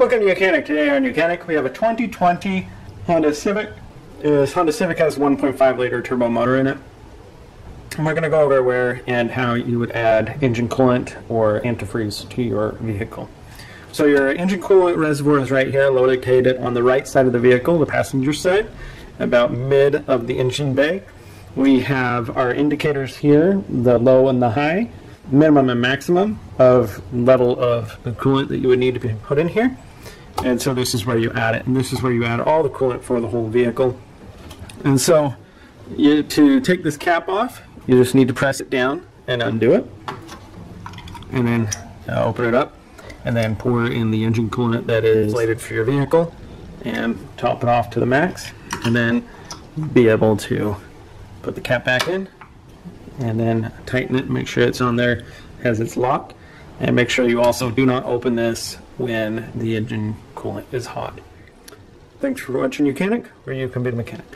Welcome to YOUCANIC. Today on YOUCANIC we have a 2020 Honda Civic. This Honda Civic has 1.5 liter turbo motor in it. And we're going to go over where and how you would add engine coolant or antifreeze to your vehicle. So your engine coolant reservoir is right here, located on the right side of the vehicle, the passenger side, about mid of the engine bay. We have our indicators here, the low and the high, minimum and maximum of level of the coolant that you would need to be put in here. And so this is where you add it, and this is where you add all the coolant for the whole vehicle. And so you, to take this cap off, you just need to press it down and undo it. And then uh, open it up and then pour in the engine coolant that is slated for your vehicle and top it off to the max and then be able to put the cap back in and then tighten it make sure it's on there has its lock and make sure you also do not open this when the engine coolant is hot. Thanks for watching YOUCANIC, where you can be the mechanic.